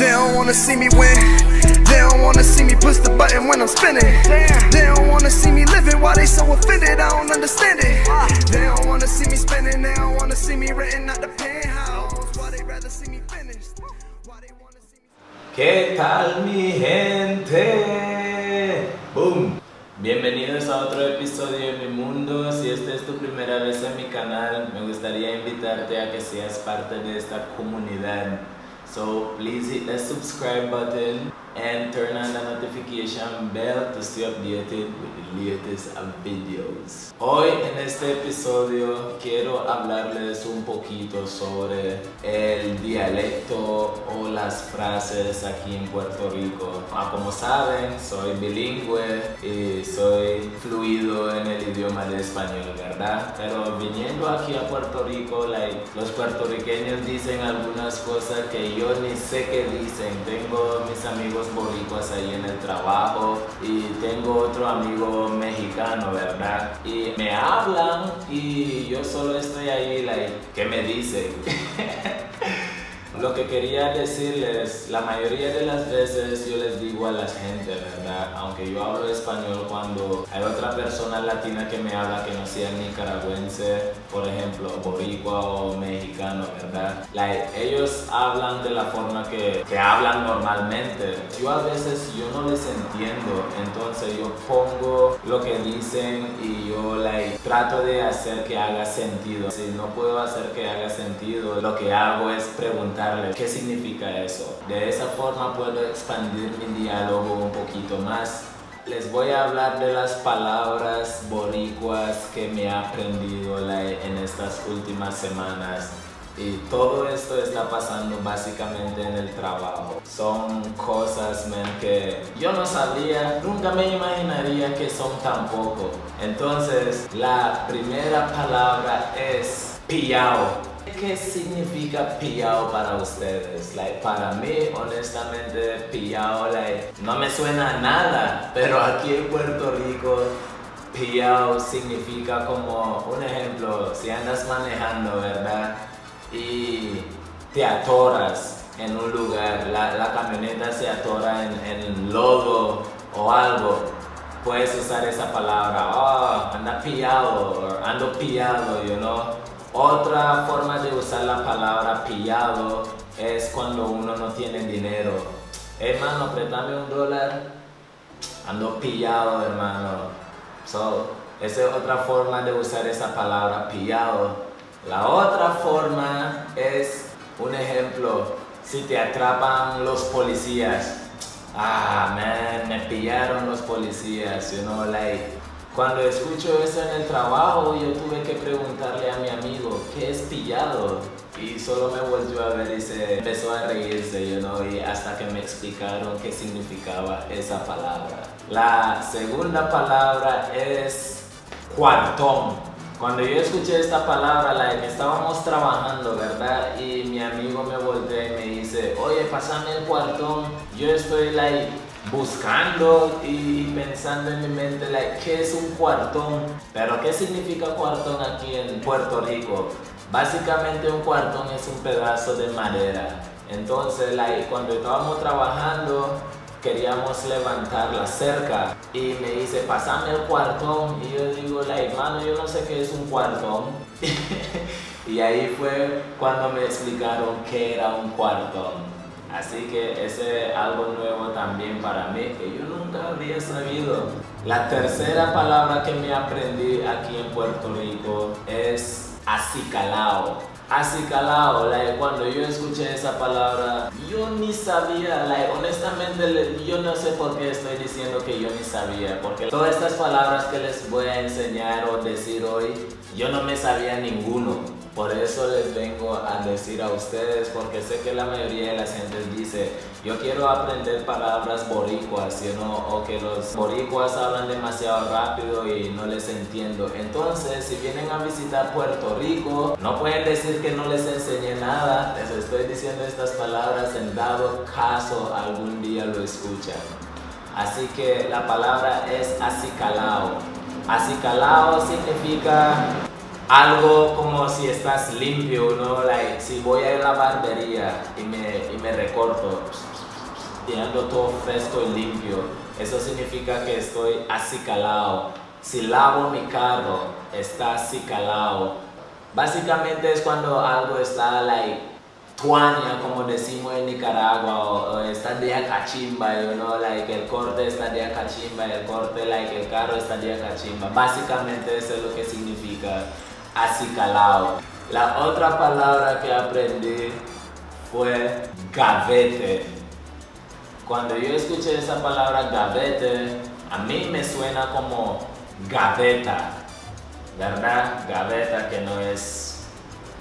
They don't wanna see me win. They don't wanna see me push the button when I'm spinning. They don't wanna see me living why they so offended. I don't understand it. They don't wanna see me spending. They don't wanna see me renting out the penthouse. Why they rather see me finished? Why they wanna see me. ¿Qué tal mi gente? ¡Boom! Bienvenidos a otro episodio de Mi Mundo. Si esta es tu primera vez en mi canal, me gustaría invitarte a que seas parte de esta comunidad. So please hit the subscribe button and turn on the notification bell to stay updated with the latest videos. Hoy en este episodio quiero hablarles un poquito sobre el dialecto o las frases aquí en Puerto Rico. Ah, como saben, soy bilingüe y soy fluido en el idioma de español, ¿verdad? Pero viniendo aquí a Puerto Rico, like, los puertorriqueños dicen algunas cosas que yo ni sé qué dicen. Tengo mis amigos boricuas ahí en el trabajo y tengo otro amigo mexicano, ¿verdad? Y me hablan y yo solo estoy ahí, like, ¿qué me dicen? Lo que quería decirles, la mayoría de las veces yo les digo a la gente, ¿verdad? Aunque yo hablo español cuando hay otra persona latina que me habla que no sea nicaragüense, por ejemplo, boricua o mexicano, ¿verdad? Like, ellos hablan de la forma que, que hablan normalmente. Yo a veces yo no les entiendo, entonces yo pongo lo que dicen y yo like, trato de hacer que haga sentido. Si no puedo hacer que haga sentido, lo que hago es preguntar qué significa eso. De esa forma puedo expandir mi diálogo un poquito más. Les voy a hablar de las palabras boricuas que me he aprendido en estas últimas semanas. Y todo esto está pasando básicamente en el trabajo. Son cosas que yo no sabía, nunca me imaginaría que son tan poco. Entonces, la primera palabra es pillao. ¿Qué significa pillado para ustedes? Like, para mí, honestamente, pillado like, no me suena a nada, pero aquí en Puerto Rico, pillado significa como, un ejemplo, si andas manejando, ¿verdad? Y te atoras en un lugar, la, camioneta se atora en, en, lodo o algo, puedes usar esa palabra, oh, anda pillado, o ando pillado, you know? Otra forma de usar la palabra pillado es cuando uno no tiene dinero. Hermano, préstame un dólar. Ando pillado, hermano. So, esa es otra forma de usar esa palabra pillado. La otra forma es, un ejemplo, si te atrapan los policías. Ah, man, me pillaron los policías, you know, like, cuando escucho eso en el trabajo, yo tuve que preguntarle a mi amigo, ¿qué es pillado? Y solo me volvió a ver y se empezó a reírse, you know, y hasta que me explicaron qué significaba esa palabra. La segunda palabra es cuartón. Cuando yo escuché esta palabra, la que estábamos trabajando, ¿verdad? Y mi amigo me volteó y me dice, oye, pásame el cuartón. Yo estoy like buscando y pensando en mi mente, like, ¿qué es un cuartón? Pero ¿qué significa cuartón aquí en Puerto Rico? Básicamente un cuartón es un pedazo de madera. Entonces, like, cuando estábamos trabajando, queríamos levantar la cerca y me dice, pasame el cuartón. Y yo digo, like, mano, yo no sé qué es un cuartón. y ahí fue cuando me explicaron qué era un cuartón. Así que ese es algo nuevo también para mí que yo nunca había sabido. La tercera palabra que me aprendí aquí en Puerto Rico es acicalao. Acicalao, like, cuando yo escuché esa palabra, yo ni sabía, like, honestamente yo no sé por qué estoy diciendo que yo ni sabía, porque todas estas palabras que les voy a enseñar o decir hoy, yo no me sabía ninguno. Por eso les vengo a decir a ustedes, porque sé que la mayoría de la gente dice, yo quiero aprender palabras boricuas, o que los boricuas hablan demasiado rápido y no les entiendo. Entonces, si vienen a visitar Puerto Rico, no pueden decir que no les enseñé nada, les estoy diciendo estas palabras en dado caso algún día lo escuchan. Así que la palabra es acicalao. Acicalao significa algo como si estás limpio, ¿no? Like, si voy a la barbería y me, y me recorto, y todo fresco y limpio, eso significa que estoy acicalado. Si lavo mi carro, está acicalado. Básicamente es cuando algo está, like, tuania, como decimos en Nicaragua, o, está de cachimba, you know, like, el corte está de cachimba, el corte, like, el carro está de cachimba. Básicamente eso es lo que significa acicalado. La otra palabra que aprendí fue gavete. Cuando yo escuché esa palabra gavete, a mí me suena como gaveta, ¿verdad? Gaveta que no es,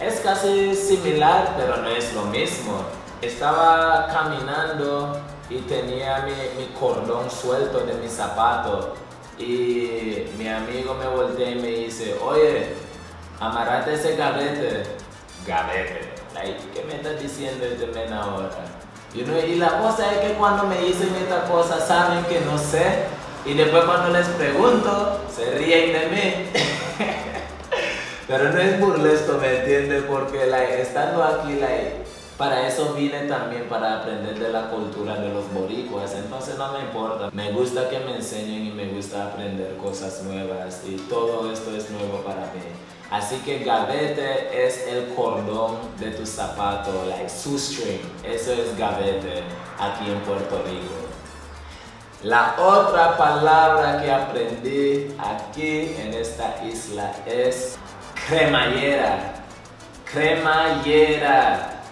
es casi similar, pero no es lo mismo. Estaba caminando y tenía mi, cordón suelto de mi zapato y mi amigo me voltea y me dice, oye, amarrate ese gavete. Gavete. Like, ¿Qué me estás diciendo este men ahora? You know, y la cosa es que cuando me dicen esta cosa saben que no sé. Y después cuando les pregunto, se ríen de mí. Pero no es burlesco, ¿me entiendes? Porque like, estando aquí, like, para eso vine también, para aprender de la cultura de los boricuas. Entonces no me importa. Me gusta que me enseñen y me gusta aprender cosas nuevas. Y todo esto es nuevo para mí. Así que gavete es el cordón de tu zapato, like shoestring. Eso es gavete aquí en Puerto Rico. La otra palabra que aprendí aquí en esta isla es cremallera. Cremallera.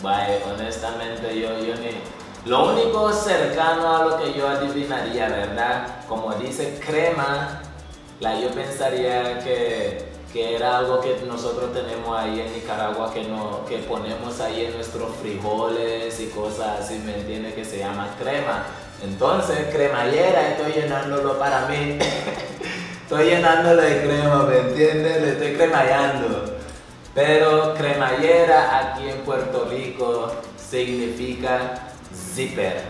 Vaya, honestamente yo, yo ni... Lo único cercano a lo que yo adivinaría, ¿verdad? Como dice crema, la, yo pensaría que que era algo que nosotros tenemos ahí en Nicaragua que, no, que ponemos ahí en nuestros frijoles y cosas así, ¿me entiendes? Que se llama crema. Entonces, cremallera, estoy llenándolo para mí. estoy llenándolo de crema, ¿me entiendes? Le estoy cremallando. Pero cremallera aquí en Puerto Rico significa zipper.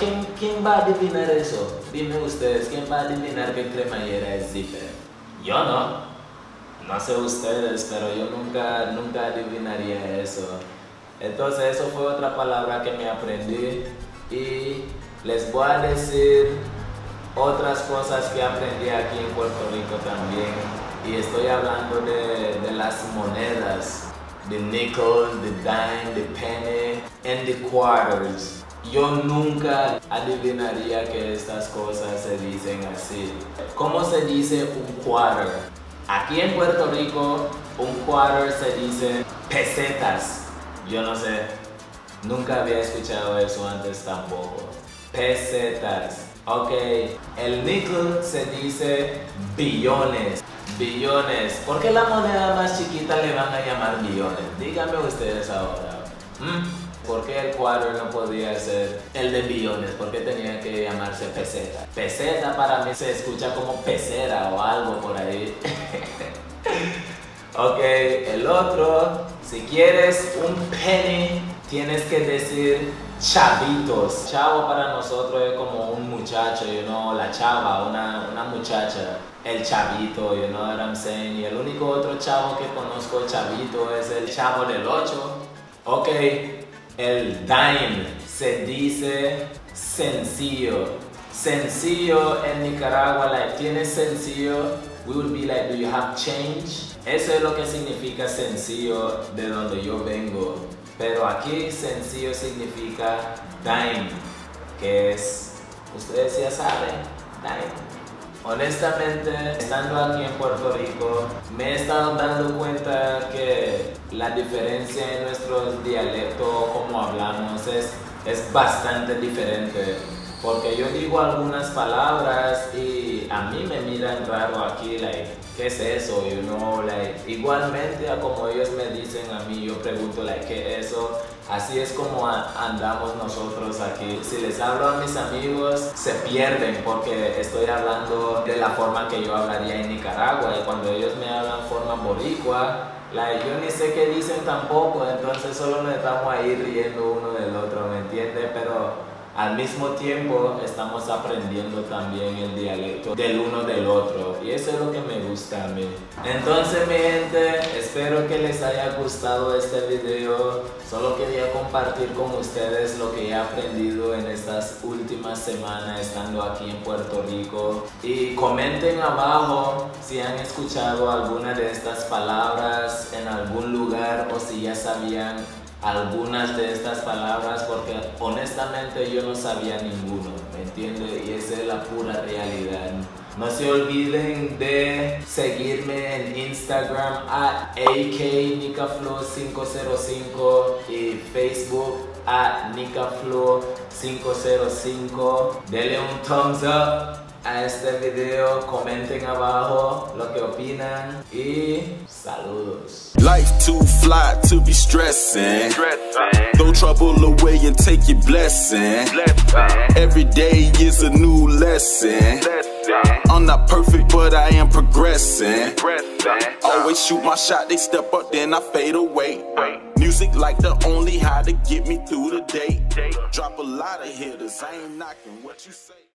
¿Quién, ¿Quién va a adivinar eso? Dime ustedes, ¿quién va a adivinar que cremallera es zipper? Yo no no sé ustedes, pero yo nunca, nunca adivinaría eso. Entonces eso fue otra palabra que me aprendí y les voy a decir otras cosas que aprendí aquí en Puerto Rico también. Y estoy hablando de, de las monedas, the nickel, the dime, the penny, and the quarters. Yo nunca adivinaría que estas cosas se dicen así. ¿Cómo se dice un quarter? Aquí en Puerto Rico, un quarter se dice pesetas. Yo no sé, nunca había escuchado eso antes tampoco. Pesetas. Ok, el nickel se dice billones. Billones. ¿Por qué la moneda más chiquita le van a llamar billones? Díganme ustedes ahora. ¿Mm? ¿Por qué el cuadro no podía ser el de billones? ¿Por qué tenía que llamarse peseta? Peseta para mí se escucha como pecera o algo por ahí. ok, el otro, si quieres un penny, tienes que decir chavitos. Chavo para nosotros es como un muchacho, you know, la chava, una, una muchacha. El chavito, you know what I'm saying. Y el único otro chavo que conozco chavito es el chavo del 8. Ok, el dime se dice sencillo. Sencillo en Nicaragua, like, ¿tienes sencillo? We would be like, do you have change? Eso es lo que significa sencillo de donde yo vengo. Pero aquí sencillo significa dime, que es, ustedes ya saben, dime. Honestamente, estando aquí en Puerto Rico, me he estado dando cuenta que la diferencia en nuestro dialecto, como hablamos, es, es bastante diferente. Porque yo digo algunas palabras y a mí me miran raro aquí, like, ¿qué es eso? You know, igualmente a como ellos me dicen a mí, yo pregunto, ¿qué es eso? Así es como andamos nosotros aquí. Si les hablo a mis amigos, se pierden porque estoy hablando de la forma que yo hablaría en Nicaragua y cuando ellos me hablan forma boricua, yo ni sé qué dicen tampoco, entonces solo nos estamos ahí riendo uno del otro, ¿me entiendes? Pero al mismo tiempo estamos aprendiendo también el dialecto del uno del otro y eso es lo que me gusta a mí. Entonces mi gente, espero que les haya gustado este video. Solo quería compartir con ustedes lo que he aprendido en estas últimas semanas estando aquí en Puerto Rico. Y comenten abajo si han escuchado alguna de estas palabras en algún lugar o si ya sabían algunas de estas palabras porque honestamente yo no sabía ninguno, ¿me entiende? Y esa es la pura realidad. No se olviden de seguirme en Instagram at aknicaflow505 y Facebook at nicaflow505. Denle un thumbs up a este video, comenten abajo lo que opinan y saludos. Life too fly to be stressing. Throw trouble away and take your blessing. Every day is a new lesson. I'm not perfect, but I am progressing. Always shoot my shot, they step up, then I fade away. Music like the only how to get me through the day. Drop a lot of hitters, I ain't knocking what you say.